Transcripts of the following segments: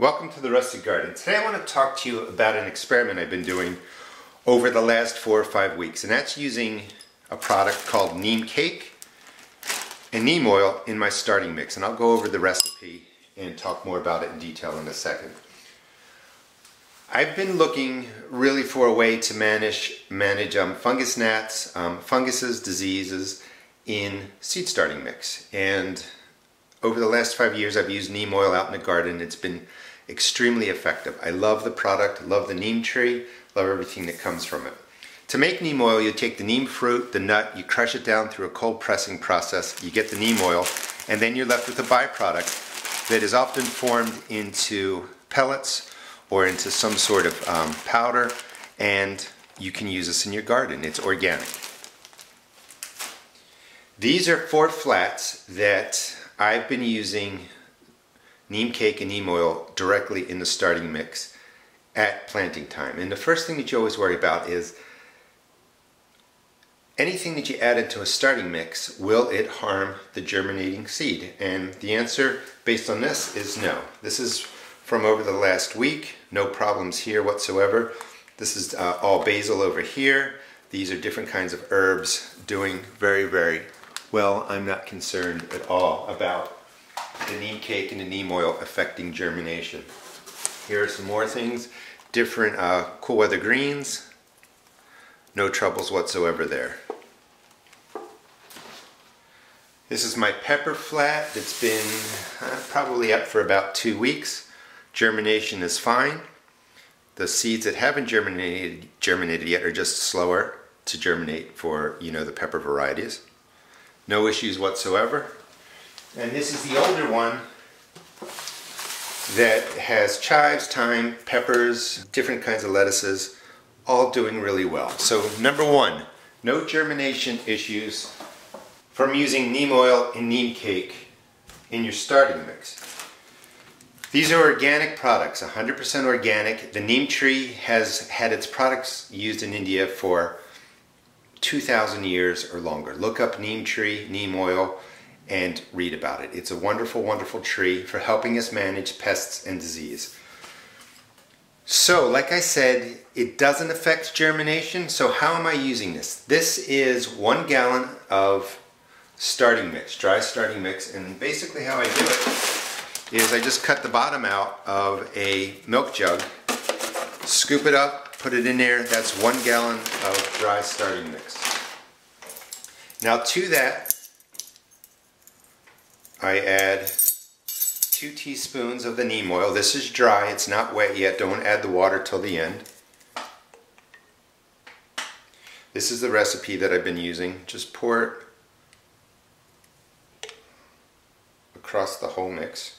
Welcome to the Rusted Garden. Today I want to talk to you about an experiment I've been doing over the last four or five weeks and that's using a product called neem cake and neem oil in my starting mix and I'll go over the recipe and talk more about it in detail in a second. I've been looking really for a way to manage manage um, fungus gnats, um, funguses, diseases in seed starting mix and over the last five years I've used neem oil out in the garden. It's been extremely effective. I love the product, love the neem tree, love everything that comes from it. To make neem oil, you take the neem fruit, the nut, you crush it down through a cold pressing process, you get the neem oil, and then you're left with a byproduct that is often formed into pellets or into some sort of um, powder, and you can use this in your garden. It's organic. These are four flats that I've been using neem cake and neem oil directly in the starting mix at planting time. And the first thing that you always worry about is anything that you add into a starting mix, will it harm the germinating seed? And the answer based on this is no. This is from over the last week, no problems here whatsoever. This is uh, all basil over here. These are different kinds of herbs doing very, very well. I'm not concerned at all about the neem cake and the neem oil affecting germination. Here are some more things. Different uh, cool weather greens. No troubles whatsoever there. This is my pepper flat that's been uh, probably up for about two weeks. Germination is fine. The seeds that haven't germinated, germinated yet are just slower to germinate for, you know, the pepper varieties. No issues whatsoever. And this is the older one that has chives, thyme, peppers, different kinds of lettuces, all doing really well. So number one, no germination issues from using neem oil and neem cake in your starting mix. These are organic products, 100% organic. The neem tree has had its products used in India for 2,000 years or longer. Look up neem tree, neem oil, and read about it. It's a wonderful, wonderful tree for helping us manage pests and disease. So, like I said, it doesn't affect germination. So how am I using this? This is one gallon of starting mix, dry starting mix. And basically how I do it is I just cut the bottom out of a milk jug, scoop it up, put it in there. That's one gallon of dry starting mix. Now to that, I add two teaspoons of the neem oil. This is dry, it's not wet yet. Don't add the water till the end. This is the recipe that I've been using. Just pour it across the whole mix.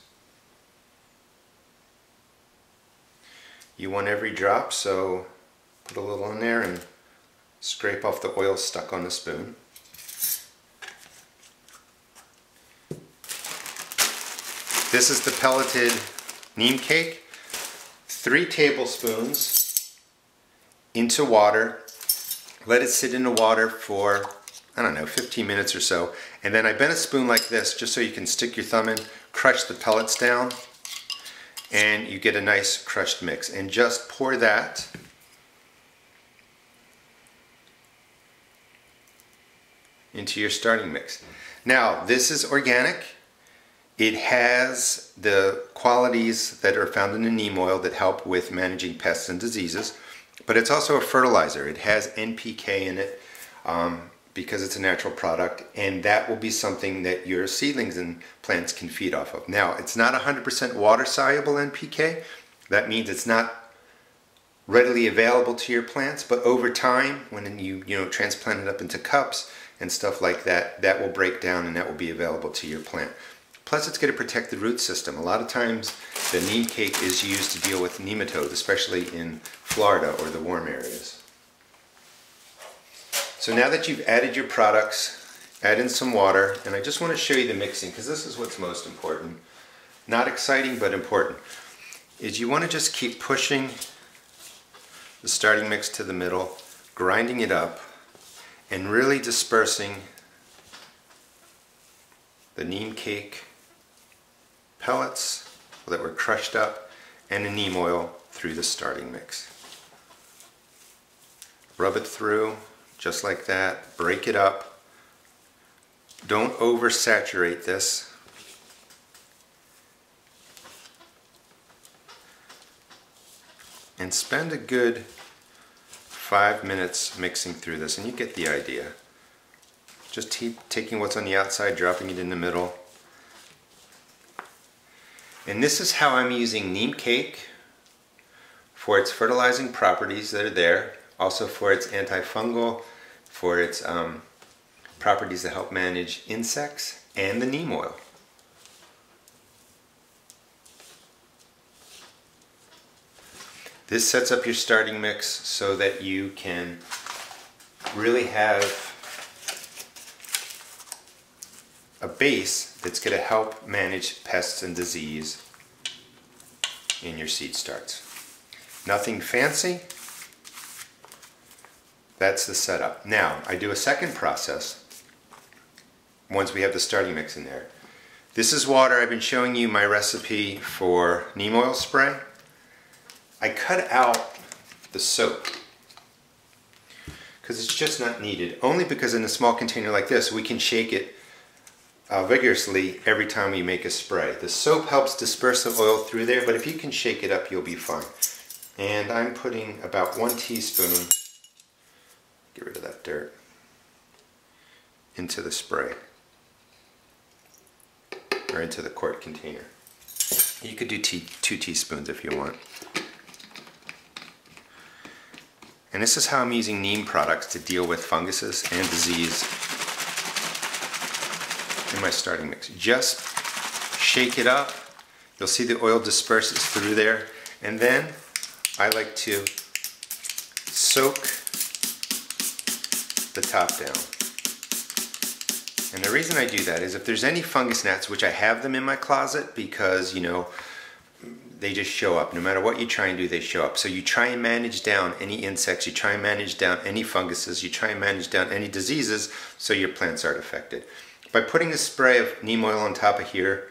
You want every drop, so put a little in there and scrape off the oil stuck on the spoon. This is the pelleted neem cake. Three tablespoons into water. Let it sit in the water for, I don't know, 15 minutes or so. And then I bend a spoon like this just so you can stick your thumb in, crush the pellets down, and you get a nice crushed mix. And just pour that into your starting mix. Now, this is organic. It has the qualities that are found in the neem oil that help with managing pests and diseases, but it's also a fertilizer. It has NPK in it um, because it's a natural product, and that will be something that your seedlings and plants can feed off of. Now, it's not 100% water soluble NPK. That means it's not readily available to your plants, but over time, when you you know transplant it up into cups and stuff like that, that will break down and that will be available to your plant. Plus it's going to protect the root system. A lot of times the neem cake is used to deal with nematodes, especially in Florida or the warm areas. So now that you've added your products, add in some water, and I just want to show you the mixing because this is what's most important. Not exciting, but important. Is you want to just keep pushing the starting mix to the middle, grinding it up, and really dispersing the neem cake pellets that were crushed up and a neem oil through the starting mix. Rub it through just like that, break it up. Don't oversaturate this. And spend a good five minutes mixing through this and you get the idea. Just keep taking what's on the outside, dropping it in the middle. And this is how I'm using neem cake for its fertilizing properties that are there, also for its antifungal, for its um, properties that help manage insects, and the neem oil. This sets up your starting mix so that you can really have a base that's going to help manage pests and disease in your seed starts. Nothing fancy. That's the setup. Now, I do a second process once we have the starting mix in there. This is water. I've been showing you my recipe for neem oil spray. I cut out the soap because it's just not needed. Only because in a small container like this, we can shake it uh, vigorously every time you make a spray. The soap helps disperse the oil through there, but if you can shake it up, you'll be fine. And I'm putting about one teaspoon, get rid of that dirt, into the spray, or into the quart container. You could do tea, two teaspoons if you want. And this is how I'm using neem products to deal with funguses and disease in my starting mix. Just shake it up. You'll see the oil disperses through there. And then I like to soak the top down. And the reason I do that is if there's any fungus gnats, which I have them in my closet because, you know, they just show up. No matter what you try and do, they show up. So you try and manage down any insects, you try and manage down any funguses, you try and manage down any diseases so your plants aren't affected. By putting a spray of neem oil on top of here,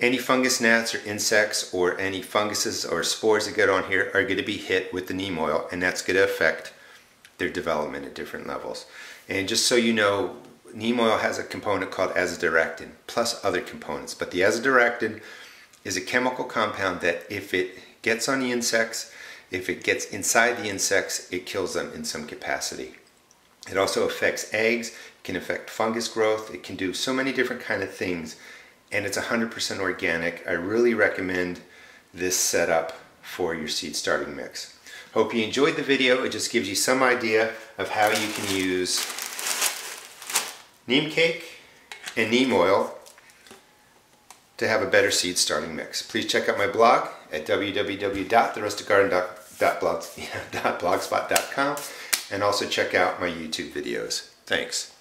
any fungus gnats or insects or any funguses or spores that get on here are going to be hit with the neem oil and that's going to affect their development at different levels. And just so you know, neem oil has a component called azadirachtin plus other components. But the azadirachtin is a chemical compound that if it gets on the insects, if it gets inside the insects, it kills them in some capacity. It also affects eggs, can affect fungus growth, it can do so many different kind of things, and it's 100% organic. I really recommend this setup for your seed starting mix. Hope you enjoyed the video. It just gives you some idea of how you can use neem cake and neem oil to have a better seed starting mix. Please check out my blog at www.therustedgarden.blogspot.com and also check out my YouTube videos. Thanks.